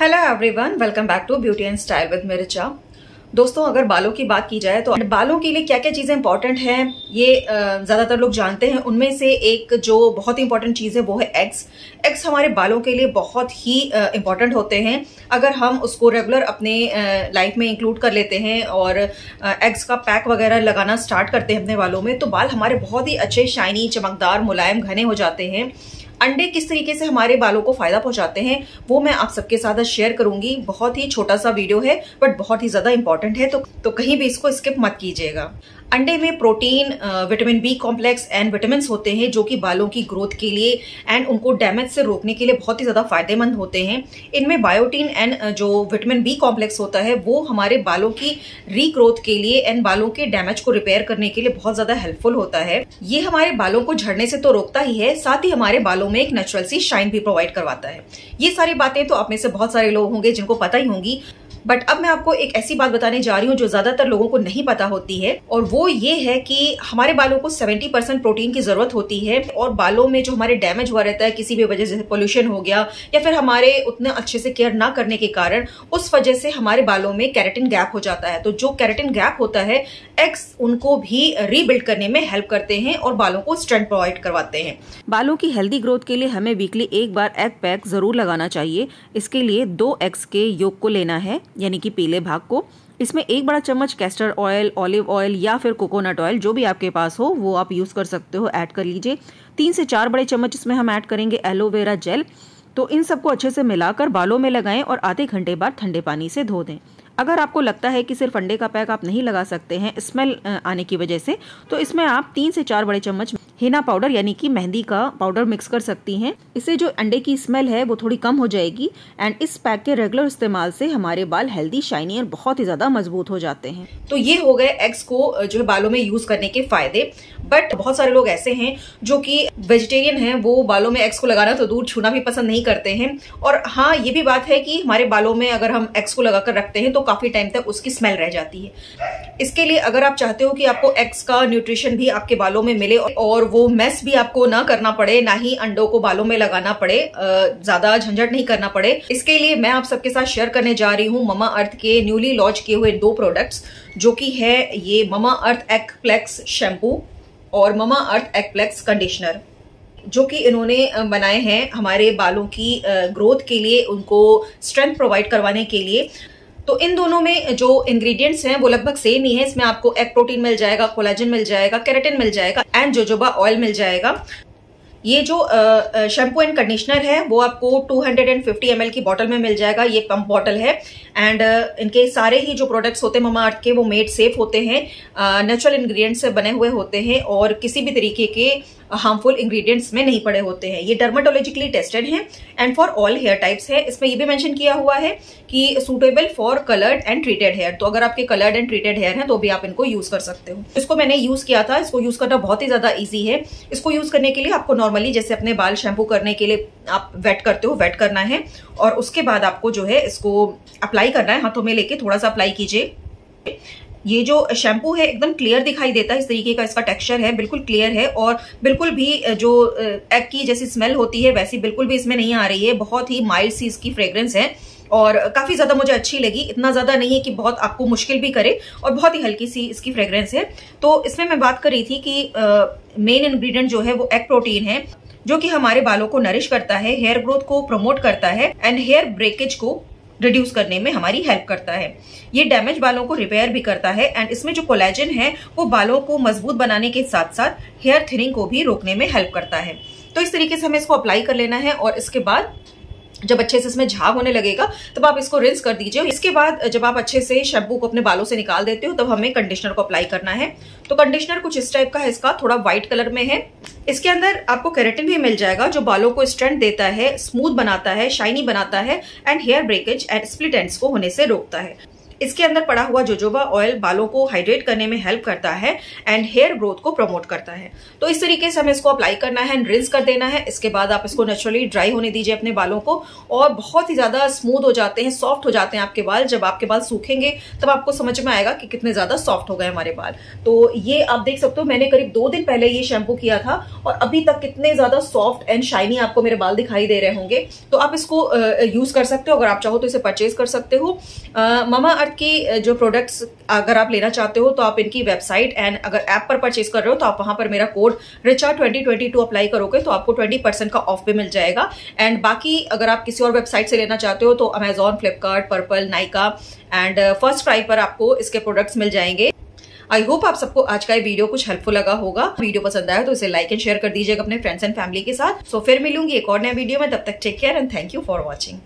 Hello everyone welcome back to beauty and style with मिर्चा दोस्तों, अगर बालों की बात की जाए तो बालों के लिए क्या क्या चीज़ें इंपॉर्टेंट हैं, ये ज़्यादातर लोग जानते हैं। उनमें से एक जो बहुत ही इंपॉर्टेंट चीज़ है, वो है एग्स एग्स हमारे बालों के लिए बहुत ही इंपॉर्टेंट होते हैं। अगर हम उसको रेगुलर अपने लाइफ में इंक्लूड कर लेते हैं और एग्स का पैक वगैरह लगाना स्टार्ट करते हैं अपने बालों में तो बाल हमारे बहुत ही अच्छे शाइनी चमकदार, मुलायम, घने हो जाते हैं। अंडे किस तरीके से हमारे बालों को फ़ायदा पहुंचाते हैं वो मैं आप सबके साथ शेयर करूँगी। बहुत ही छोटा सा वीडियो है बट बहुत ही ज़्यादा इंपॉर्टेंट है तो, तो कहीं भी इसको स्किप मत कीजिएगा। अंडे में protein vitamin B complex and vitamin होते हैं, जो कि बालों की ग्रोथ के लिए एंड उनको डैमेज से रोकने के लिए बहुत ही ज़्यादा फ़ायदेमंद होते हैं। इनमें बायोटीन एंड जो विटामिन बी कॉम्प्लेक्स होता है, वो हमारे बालों की रीग्रोथ के लिए एंड बालों के डैमेज को रिपेयर करने के लिए बहुत ज़्यादा हेल्पफुल होता है। ये हमारे बालों को झड़ने से तो रोकता ही है, साथ ही हमारे बालों में एक नेचुरल सी शाइन भी प्रोवाइड करवाता है। ये सारी बातें तो आप में से बहुत सारे लोग होंगे जिनको पता ही होंगी। बट अब मैं आपको एक ऐसी बात बताने जा रही हूँ जो ज़्यादातर लोगों को नहीं पता होती है, और वो ये है कि हमारे बालों को 70 परसेंट प्रोटीन की ज़रूरत होती है, और बालों में जो हमारे डैमेज हुआ रहता है, किसी भी वजह से पोल्यूशन हो गया, या फिर हमारे उतने अच्छे से केयर ना करने के कारण, उस वजह से हमारे बालों में कैरेटिन गैप हो जाता है। तो जो कैरेटिन गैप होता है एक्स उनको भी रीबिल्ड करने में हेल्प करते हैं, और बालों को स्ट्रेंथ प्रोवाइड करवाते हैं। बालों की हेल्दी ग्रोथ के लिए हमें वीकली एक बार एग पैक ज़रूर लगाना चाहिए। इसके लिए दो एग्स के योग को लेना है। यानी कि पीले भाग को। इसमें एक बड़ा चम्मच कैस्टर ऑयल ऑलिव ऑयल या फिर कोकोनट ऑयल जो भी आपके पास हो, वो आप यूज़ कर सकते हो ऐड कर लीजिए। तीन से चार बड़े चम्मच इसमें हम ऐड करेंगे एलोवेरा जेल तो इन सबको अच्छे से मिलाकर बालों में लगाएँ और आधे घंटे बाद ठंडे पानी से धो दें। अगर आपको लगता है कि सिर्फ़ अंडे का पैक आप नहीं लगा सकते हैं स्मेल आने की वजह से तो इसमें आप तीन से चार बड़े चम्मच हेना पाउडर, यानी कि मेहंदी का पाउडर मिक्स कर सकती हैं। इससे जो अंडे की स्मेल है, वो थोड़ी कम हो जाएगी एंड इस पैक के रेगुलर इस्तेमाल से हमारे बाल हेल्दी शाइनी और बहुत ही ज़्यादा मज़बूत हो जाते हैं। तो ये हो गए एग्स को जो है बालों में यूज़ करने के फ़ायदे। बट बहुत सारे लोग ऐसे हैं जो कि वेजिटेरियन हैं, वो बालों में एग्स को लगाना तो दूर छूना भी पसंद नहीं करते हैं। और हाँ ये भी बात है कि हमारे बालों में अगर हम एग्स को लगाकर रखते हैं तो काफ़ी टाइम तक उसकी स्मेल रह जाती है। इसके लिए अगर आप चाहते हो कि आपको एग्स का न्यूट्रिशन भी आपके बालों में मिले और वो मेस भी आपको ना करना पड़े, ना ही अंडों को बालों में लगाना पड़े ज़्यादा झंझट नहीं करना पड़े। इसके लिए मैं आप सबके साथ शेयर करने जा रही हूँ ममा अर्थ के न्यूली लॉन्च किए हुए दो प्रोडक्ट्स जो कि है ये ममा अर्थ एक्प्लेक्स शैम्पू और ममा अर्थ एक्प्लेक्स कंडीशनर जो कि इन्होंने बनाए हैं हमारे बालों की ग्रोथ के लिए, उनको स्ट्रेंथ प्रोवाइड करवाने के लिए। तो इन दोनों में जो इंग्रेडिएंट्स हैं, वो लगभग सेम ही है। इसमें आपको एग प्रोटीन मिल जाएगा कोलाजन मिल जाएगा कैरेटिन मिल जाएगा एंड जोजोबा ऑयल मिल जाएगा। ये जो शैम्पू एंड कंडीशनर है, वो आपको 250 ml की बॉटल में मिल जाएगा। ये पंप बॉटल है एंड इनके सारे ही जो प्रोडक्ट्स होते हैं, ममा के, वो मेड सेफ़ होते हैं नेचुरल इंग्रेडिएंट्स से बने हुए होते हैं और किसी भी तरीके के हार्मफुल इंग्रेडिएंट्स में नहीं पड़े होते हैं। ये डर्माटोलॉजिकली टेस्टेड हैं and for all hair types है। इसमें ये भी मेंशन किया हुआ है कि suitable for coloured and treated hair तो अगर आपके कलर्ड एंड ट्रीटेड हेयर हैं तो भी आप इनको यूज़ कर सकते हो। इसको मैंने यूज़ किया था। इसको यूज़ करना बहुत ही ज़्यादा ईजी है। इसको यूज़ करने के लिए आपको नॉर्मली जैसे अपने बाल शैम्पू करने के लिए आप वेट करते हो वेट करना है और उसके बाद आपको जो है इसको अप्लाई करना है। हाथों में लेके थोड़ा सा अप्लाई कीजिए। ये जो शैम्पू है एकदम क्लियर दिखाई देता है इस तरीके का इसका टेक्सचर है, बिल्कुल क्लियर है और बिल्कुल भी जो एग की जैसी स्मेल होती है वैसी बिल्कुल भी इसमें नहीं आ रही है। बहुत ही माइल्ड सी इसकी फ्रेग्रेंस है और काफ़ी ज़्यादा मुझे अच्छी लगी। इतना ज़्यादा नहीं है कि बहुत आपको मुश्किल भी करे और बहुत ही हल्की सी इसकी फ्रेग्रेंस है। तो इसमें मैं बात कर रही थी कि मेन इन्ग्रीडियंट जो है वो एग प्रोटीन है, जो कि हमारे बालों को नरिश करता है हेयर ग्रोथ को प्रमोट करता है एंड हेयर ब्रेकेज को रिड्यूस करने में हमारी हेल्प करता है। ये डैमेज बालों को रिपेयर भी करता है एंड इसमें जो कोलेजन है, वो बालों को मज़बूत बनाने के साथ साथ हेयर थिनिंग को भी रोकने में हेल्प करता है। तो इस तरीके से हमें इसको अप्लाई कर लेना है और इसके बाद जब अच्छे से इसमें झाग होने लगेगा, तब आप इसको रिंस कर दीजिए। इसके बाद जब आप अच्छे से शैम्पू को अपने बालों से निकाल देते हो, तब हमें कंडीशनर को अप्लाई करना है। तो कंडीशनर कुछ इस टाइप का है इसका, थोड़ा व्हाइट कलर में है। इसके अंदर आपको कैरेटिन भी मिल जाएगा, जो बालों को स्ट्रेंथ देता है स्मूथ बनाता है शाइनी बनाता है and hair breakage and split ends को होने से रोकता है। इसके अंदर पड़ा हुआ जोजोबा ऑयल बालों को हाइड्रेट करने में हेल्प करता है एंड हेयर ग्रोथ को प्रमोट करता है। तो इस तरीके से हमें इसको अप्लाई करना है एंड रिंस कर देना है। इसके बाद आप इसको नेचुरली ड्राई होने दीजिए अपने बालों को और बहुत ही ज़्यादा स्मूथ हो जाते हैं सॉफ्ट हो जाते हैं आपके बाल। जब आपके बाल सूखेंगे, तब आपको समझ में आएगा कि कितने ज़्यादा सॉफ्ट हो गए हमारे बाल। तो ये आप देख सकते हो, मैंने करीब दो दिन पहले ये शैम्पू किया था और अभी तक कितने ज़्यादा सॉफ्ट एंड शाइनी आपको मेरे बाल दिखाई दे रहे होंगे। तो आप इसको यूज़ कर सकते हो, अगर आप चाहो तो इसे परचेज कर सकते हो। मामा की जो प्रोडक्ट्स अगर आप लेना चाहते हो तो आप इनकी वेबसाइट एंड अगर ऐप पर परचेज कर रहे हो तो आप वहाँ पर मेरा code Richa twenty twenty two apply करोगे तो आपको ट्वेंटी परसेंट का ऑफ़ भी मिल जाएगा। एंड बाकी अगर आप किसी और वेबसाइट से लेना चाहते हो तो Amazon Flipkart Purplle Nykaa and FirstCry पर आपको इसके प्रोडक्ट्स मिल जाएँगे। आई होप आप सबको आज का ये वीडियो कुछ हेल्पफुल लगा होगा। वीडियो पसंद आया तो इसे लाइक एंड शेयर कर दीजिएगा अपने फ्रेंड्स एंड फैमिली के साथ। सो so, फिर मिलूँगी एक और नया वीडियो में। तब तक take care and thank you for watching